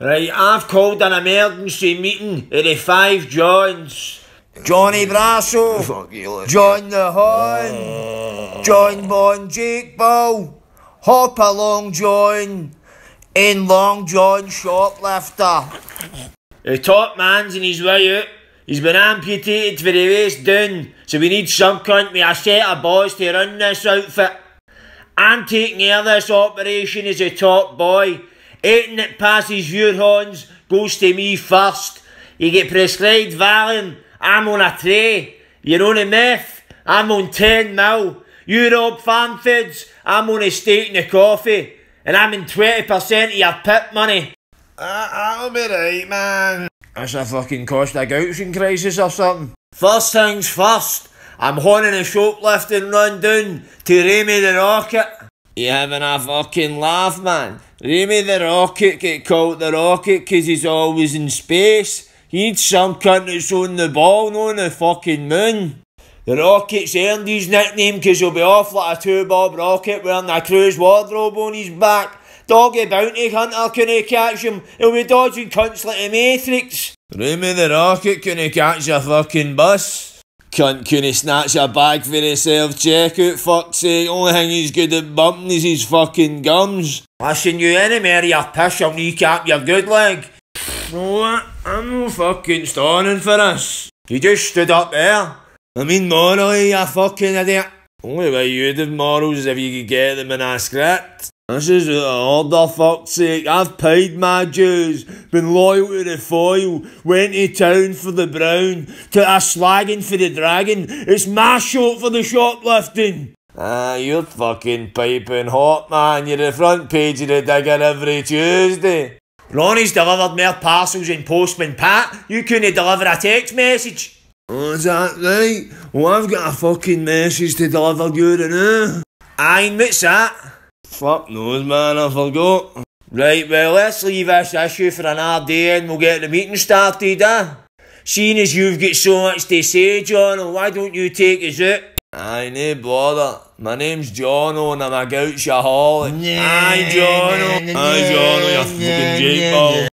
Right, I've called an emergency meeting at the Five Johns. Johnny Brasso, John the Horn, John Bon Jake Ball, Hop Along John, and Long John Shoplifter. The top man's in his way out. He's been amputated for the waist down, so we need some cunt with a set of boys to run this outfit. I'm taking care of this operation as a top boy. Anything that passes your horns goes to me first. You get prescribed Valium, I'm on a tray. You're on a meth, I'm on 10 mil. You rob farm foods, I'm on a steak and a coffee. And I'm in 20% of your pip money. Uh, that'll be right, man. That's a fucking cost of gouging crisis or something. First things first, I'm honing a shoplifting run down to Remy the Rocket. You having a fucking laugh, man? Remy the Rocket get called the Rocket 'cause he's always in space. He's some cunt that's on the ball, not on the fucking moon. The Rocket's earned his nickname 'cause he'll be off like a two-bob rocket wearing a cruise wardrobe on his back. Doggy bounty hunter can catch him. He'll be dodging cunts like the Matrix. Remy the Rocket can catch a fucking bus. Cunt can he snatch a bag for the self-checkout, fuck's sake. Only thing he's good at bumping is his fucking gums. Listen, you any more of your piss, I'll kneecap your good leg. No, I'm no fucking stalling for this. You just stood up there. I mean morally, you fucking idiot. Only way you'd have morals is if you could get them in a script. This is an the fuck's sake. I've paid my dues, been loyal to the foil, went to town for the brown, to a slagging for the dragon. It's my show for the shoplifting. Ah, you're fucking piping hot, man. You're the front page of the digger every Tuesday. Ronnie's delivered more parcels than Postman Pat. You couldn't deliver a text message. Oh, is that right? Well, I've got a fucking message to deliver you now. Aye, what's that? Fuck knows, man, I forgot. Right, well, let's leave this issue for another day and we'll get the meeting started, eh? Seeing as you've got so much to say, John, why don't you take us out? Aye, no bother. My name's Jono and I'm a gouchaholic. Aye, Jono. Aye, Jono, you fucking Jake